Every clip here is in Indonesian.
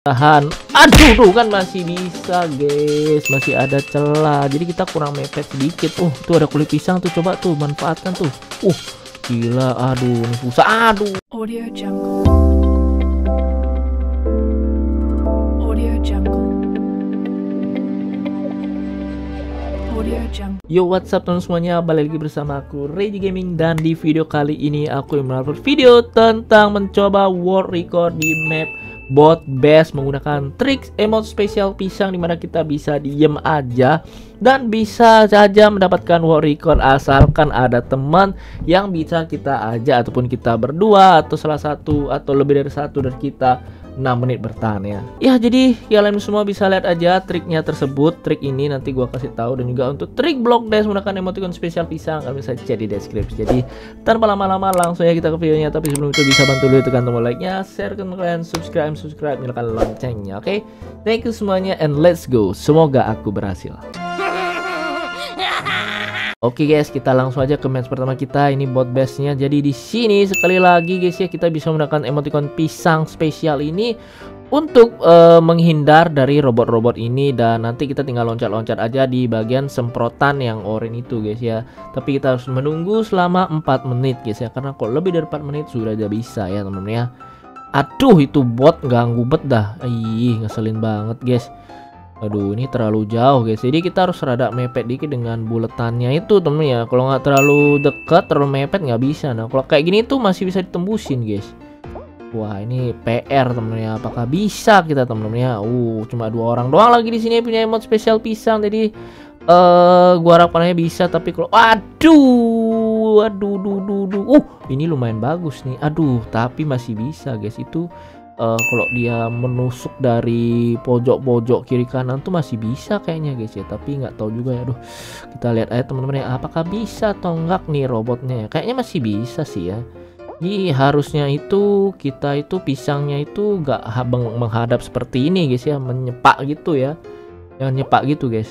tahan. Aduh tuh kan masih bisa guys. Masih ada celah. Jadi kita kurang mepet sedikit. Oh tuh ada kulit pisang tuh. Coba tuh manfaatkan tuh. Uh gila. Aduh ini susah. Aduh. Audio Jungle. Audio Jungle. Yo what's up teman semuanya? Balik lagi bersama aku Reji Gaming. Dan di video kali ini aku yang melakukan video tentang mencoba world record di map bot best menggunakan trik emote spesial pisang di mana kita bisa diem aja dan bisa saja mendapatkan world record asalkan ada teman yang bisa kita aja ataupun kita berdua atau salah satu atau lebih dari satu dari kita 6 menit bertahan ya. Ya jadi kalian semua bisa lihat aja triknya tersebut. Trik ini nanti gua kasih tahu dan juga untuk trik block dash menggunakan emoticon spesial pisang kalian bisa cek di deskripsi. Jadi tanpa lama-lama langsung ya kita ke videonya. Tapi sebelum itu bisa bantu dulu tekan tombol like-nya, share ke kalian, subscribe, subscribe, nyalakan loncengnya. Oke, okay? thank you semuanya and let's go. Semoga aku berhasil. Oke guys, kita langsung aja ke match pertama kita. Ini bot bestnya. Jadi di sini sekali lagi guys ya kita bisa menggunakan emoticon pisang spesial ini untuk uh, menghindar dari robot-robot ini dan nanti kita tinggal loncat-loncat aja di bagian semprotan yang oranye itu guys ya. Tapi kita harus menunggu selama 4 menit guys ya karena kalau lebih dari 4 menit sudah aja bisa ya teman-teman ya. Aduh itu bot ganggu bet dah. Ih, ngeselin banget guys. Aduh ini terlalu jauh guys. Jadi kita harus rada mepet dikit dengan buletannya itu temen ya. Kalau nggak terlalu dekat terlalu mepet nggak bisa. Nah kalau kayak gini tuh masih bisa ditembusin guys. Wah ini PR temen ya. Apakah bisa kita temen-temen ya? Uh cuma dua orang doang lagi di sini punya emot spesial pisang. Jadi uh, gua harapannya bisa Tapi kalau Aduh Aduh duh, duh, duh. Uh ini lumayan bagus nih. Aduh tapi masih bisa guys. Itu uh, kalau dia menusuk dari pojok-pojok kiri kanan tuh masih bisa kayaknya guys ya. Tapi nggak tahu juga ya. Aduh kita lihat aja teman-teman ya apakah bisa atau enggak nih robotnya ya? Kayaknya masih bisa sih ya. Jadi harusnya itu kita itu pisangnya itu nggak menghadap seperti ini guys ya. Menyepak gitu ya. Yang nyepak gitu guys.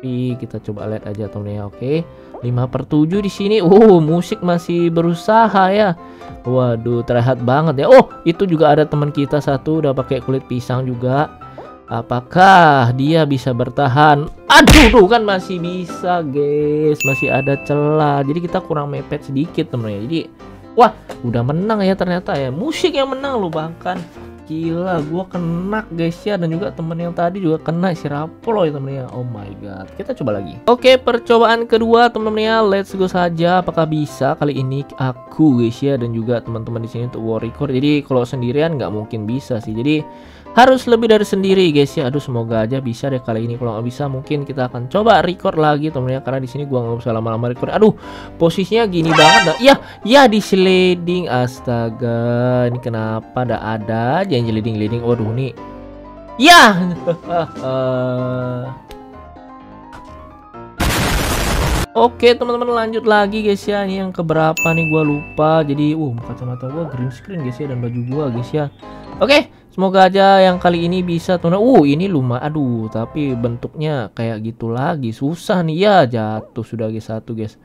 Tapi kita coba lihat aja teman ya oke 5 per 7 di sini. Oh, musik masih berusaha ya. Waduh, terlihat banget ya. Oh, itu juga ada teman kita satu udah pakai kulit pisang juga. Apakah dia bisa bertahan? Aduh, tuh kan masih bisa, guys. Masih ada celah. Jadi kita kurang mepet sedikit, teman ya. Jadi, wah, udah menang ya ternyata ya. Musik yang menang loh bahkan. Gila, gua kena guys ya dan juga temen yang tadi juga kena si Rapolo ya temennya. Oh my god. Kita coba lagi. Oke, percobaan kedua temen-temennya. Let's go saja. Apakah bisa kali ini aku guys ya dan juga teman-teman di sini untuk war record. Jadi kalau sendirian nggak mungkin bisa sih. Jadi harus lebih dari sendiri guys ya. Aduh semoga aja bisa deh kali ini. Kalau nggak bisa mungkin kita akan coba record lagi temennya karena di sini gua nggak usah lama-lama record. Aduh posisinya gini banget dah ya ya di sliding. Astaga ini kenapa ada ada aja yang sliding sliding waduh nih. Ya Oke teman-teman lanjut lagi guys ya. Ini yang keberapa nih? Gua lupa. Jadi uh kacamata gua green screen guys ya dan baju gua guys ya. Oke semoga aja yang kali ini bisa tuh uh ini lumayan. Aduh tapi bentuknya kayak gitu lagi. Susah nih. Ya jatuh sudah guys satu guys.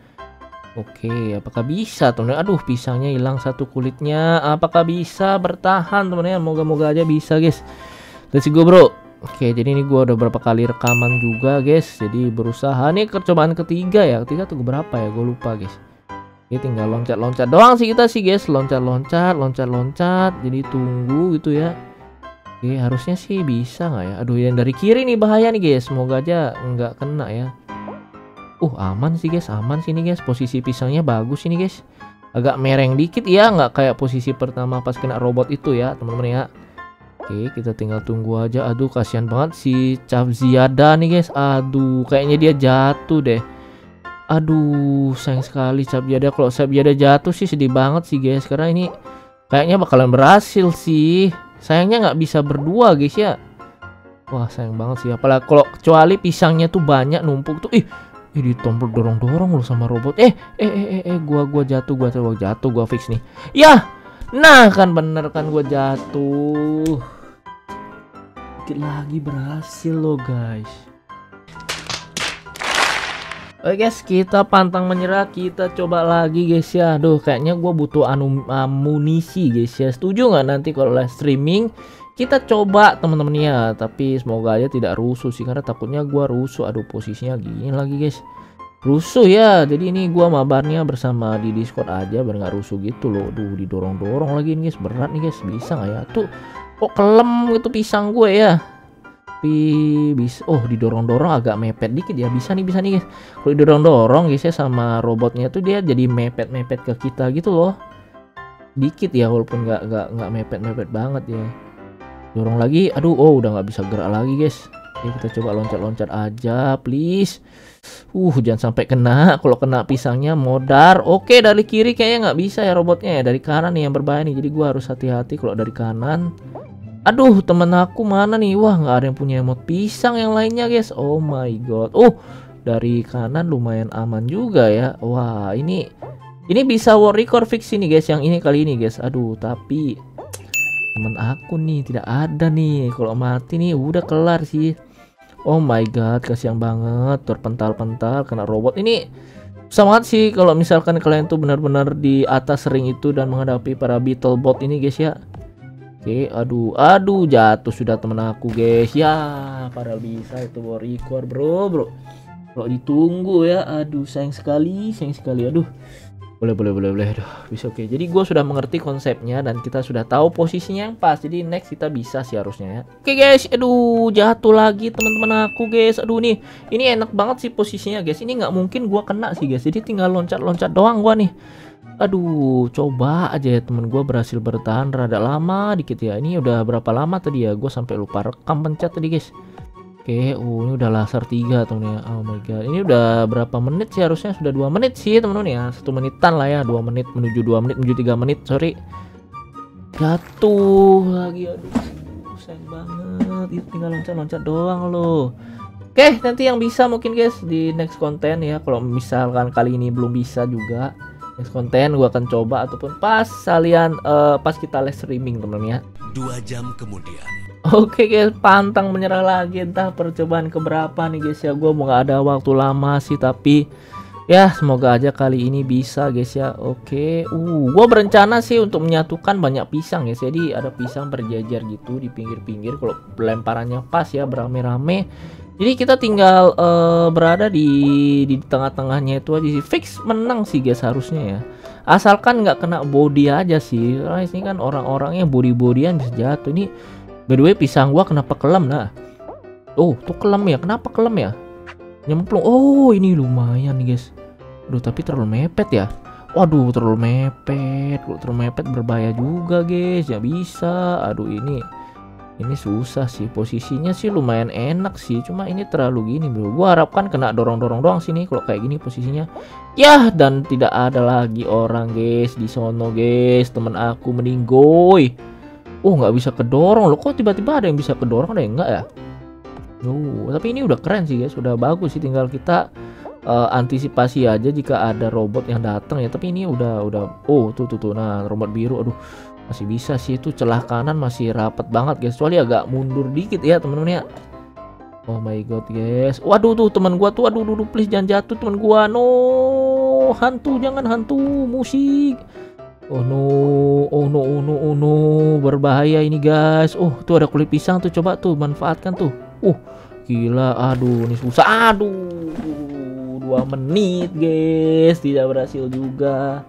Oke apakah bisa teman aduh pisangnya hilang satu kulitnya. Apakah bisa bertahan teman-teman moga-moga aja bisa guys. Let's go bro Oke jadi ini gue udah berapa kali rekaman juga guys. Jadi berusaha. Nih percobaan ketiga ya. Ketiga tuh berapa ya? Gue lupa guys. Oke tinggal loncat-loncat doang sih kita sih guys. Loncat-loncat loncat-loncat. Jadi tunggu gitu ya. Oke harusnya sih bisa nggak ya? Aduh yang dari kiri nih bahaya nih guys. Semoga aja nggak kena ya. Uh aman sih guys. Aman sih nih guys. Posisi pisangnya bagus ini guys. Agak mereng dikit ya. Nggak kayak posisi pertama pas kena robot itu ya teman-teman ya Oke, kita tinggal tunggu aja. Aduh, kasihan banget si Cap Ziada nih, guys. Aduh, kayaknya dia jatuh deh. Aduh, sayang sekali Cap Ziada. Kalau Cap Ziada jatuh sih sedih banget sih, guys. Karena ini kayaknya bakalan berhasil sih. Sayangnya nggak bisa berdua, guys ya. Wah, sayang banget sih. Apalagi kalau kecuali pisangnya tuh banyak numpuk tuh. Ih, Ih ditompel dorong-dorong loh sama robot. Eh, eh, eh, eh, eh, gua gua jatuh, gua jatuh, jatuh, gua fix nih. Ya, nah kan bener kan gua jatuh dikit lagi berhasil loh guys. Oke guys, kita pantang menyerah, kita coba lagi guys ya. Aduh, kayaknya gue butuh anu, amunisi guys ya. Setuju nggak nanti kalau live streaming? Kita coba teman-teman ya. Tapi semoga aja tidak rusuh sih karena takutnya gua rusuh. Aduh posisinya gini lagi guys. Rusuh ya. Jadi ini gua mabarnya bersama di discord aja biar nggak rusuh gitu loh. Duh didorong dorong lagi nih guys. Berat nih guys. Bisa nggak ya? Tuh kok kelem gitu pisang gue ya? Tapi bisa oh didorong dorong agak mepet dikit ya. Bisa nih bisa nih guys. Kalau didorong dorong guys ya sama robotnya tuh dia jadi mepet mepet ke kita gitu loh. Dikit ya walaupun nggak nggak nggak mepet mepet banget ya. Dorong lagi. Aduh oh udah nggak bisa gerak lagi guys Oke, kita coba loncat-loncat aja please Uh, jangan sampai kena. Kalau kena pisangnya modar. Oke, dari kiri kayaknya nggak bisa ya robotnya ya. Dari kanan nih yang berbahaya nih. Jadi gua harus hati-hati kalau dari kanan. Aduh, temen aku mana nih? Wah, nggak ada yang punya emot pisang yang lainnya, guys. Oh my god. Oh, dari kanan lumayan aman juga ya. Wah, ini ini bisa war record fix ini, guys. Yang ini kali ini, guys. Aduh, tapi temen aku nih tidak ada nih. Kalau mati nih udah kelar sih. Oh my god, kasihan banget, terpental-pental kena robot. Ini banget sih kalau misalkan kalian tuh benar-benar di atas ring itu dan menghadapi para battle bot ini guys ya. Oke, aduh, aduh, jatuh sudah temen aku guys. Ya, padahal bisa itu record bro, bro. Kalau ditunggu ya, aduh, sayang sekali, sayang sekali, aduh. Boleh, boleh, boleh, boleh. Aduh, bisa oke. Jadi gue sudah mengerti konsepnya dan kita sudah tahu posisinya yang pas. Jadi next kita bisa sih harusnya ya. Oke guys, aduh jatuh lagi teman-teman aku guys. Aduh nih, ini enak banget sih posisinya guys. Ini nggak mungkin gua kena sih guys. Jadi tinggal loncat-loncat doang gua nih. Aduh, coba aja ya temen gua berhasil bertahan rada lama dikit ya. Ini udah berapa lama tadi ya? Gue sampai lupa rekam pencet tadi guys. Oke, uh, ini udah laser 3 temen ya. Oh my god. Ini udah berapa menit sih harusnya? Sudah dua menit sih temen-temen ya. Satu menitan lah ya, dua menit menuju dua menit menuju tiga menit. Sorry. Jatuh lagi aduh. Sayang banget. Itu tinggal loncat-loncat doang loh. Oke, nanti yang bisa mungkin guys di next konten ya. Kalau misalkan kali ini belum bisa juga next konten gua akan coba ataupun pas kalian eh, pas kita live streaming temen-temen ya. Dua jam kemudian. Oke guys, pantang menyerah lagi entah percobaan keberapa nih guys ya. Gue mau nggak ada waktu lama sih tapi ya semoga aja kali ini bisa guys ya. Oke, uh, gue berencana sih untuk menyatukan banyak pisang ya. Jadi ada pisang berjajar gitu di pinggir-pinggir. Kalau lemparannya pas ya berame-rame. Jadi kita tinggal eh, berada di di tengah-tengahnya itu aja sih. Fix menang sih guys harusnya ya. Asalkan nggak kena body aja sih. Karena ini kan orang-orangnya body-bodyan bisa jatuh. Ini By the way pisang gua kenapa kelem nah? Oh tuh kelem ya? Kenapa kelem ya? Nyemplung. Oh ini lumayan nih guys. Aduh tapi terlalu mepet ya? Waduh terlalu mepet. Kalau terlalu mepet berbahaya juga guys. Ya bisa. Aduh ini Ini susah sih. Posisinya sih lumayan enak sih. Cuma ini terlalu gini bro. Gua harapkan kena dorong-dorong doang sini Kalau kayak gini posisinya. Ya dan tidak ada lagi orang guys Di sono guys. Temen aku meninggoy Oh nggak bisa kedorong. Loh kok tiba-tiba ada yang bisa kedorong ada yang enggak ya? Oh tapi ini udah keren sih guys. Udah bagus sih. Tinggal kita uh, antisipasi aja jika ada robot yang datang ya. Tapi ini udah udah oh tuh tuh tuh. Nah robot biru aduh masih bisa sih. Itu celah kanan masih rapat banget guys. Kecuali agak mundur dikit ya temen-temen ya Oh my god guys. Waduh tuh teman gua tuh. Aduh, aduh please jangan jatuh teman gua. No Hantu jangan hantu. Musik Oh no, oh no, oh no, oh no, berbahaya ini guys. Oh, tuh ada kulit pisang tuh, coba tuh manfaatkan tuh. Uh, gila, aduh, ini susah. Aduh, dua menit guys, tidak berhasil juga.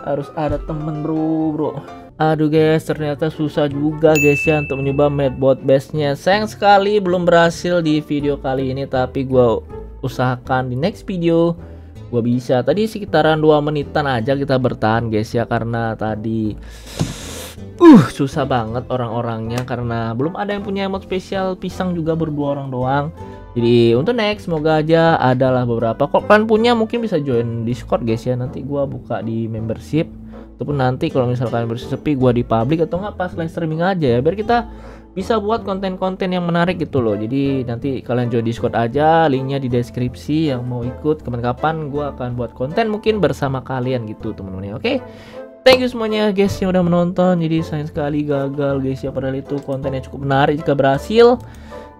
Harus ada temen bro, bro. Aduh guys, ternyata susah juga guys ya untuk mencoba Madbot base-nya. Sayang sekali belum berhasil di video kali ini, tapi gua usahakan di next video gua bisa. Tadi sekitaran dua menitan aja kita bertahan guys ya karena tadi uh susah banget orang-orangnya karena belum ada yang punya emot spesial pisang juga berdua orang doang. Jadi untuk next semoga aja adalah beberapa. Kok kalian punya mungkin bisa join discord guys ya. Nanti gua buka di membership ataupun nanti kalau misalkan bersepi gua di public atau nggak pas live streaming aja ya. Biar kita bisa buat konten-konten yang menarik gitu loh. Jadi nanti kalian join discord aja linknya di deskripsi. Yang mau ikut kapan-kapan gue akan buat konten mungkin bersama kalian gitu teman-teman ya. Oke? Thank you semuanya guys yang udah menonton. Jadi sayang sekali gagal guys ya. Padahal itu konten yang cukup menarik jika berhasil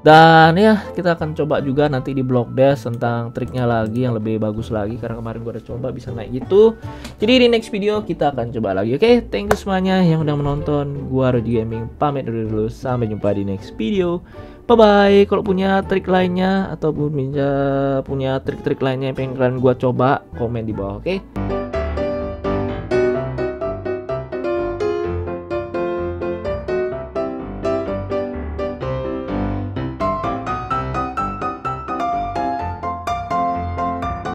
Dan ya kita akan coba juga nanti di blog dash tentang triknya lagi yang lebih bagus lagi karena kemarin gua udah coba bisa naik gitu. Jadi di next video kita akan coba lagi. Oke, thank you semuanya yang udah menonton. Gua Roji Gaming pamit dulu dulu. Sampai jumpa di next video. Bye bye. Kalau punya trik lainnya ataupun punya trik-trik lainnya yang pengen kalian gua coba, komen di bawah, oke?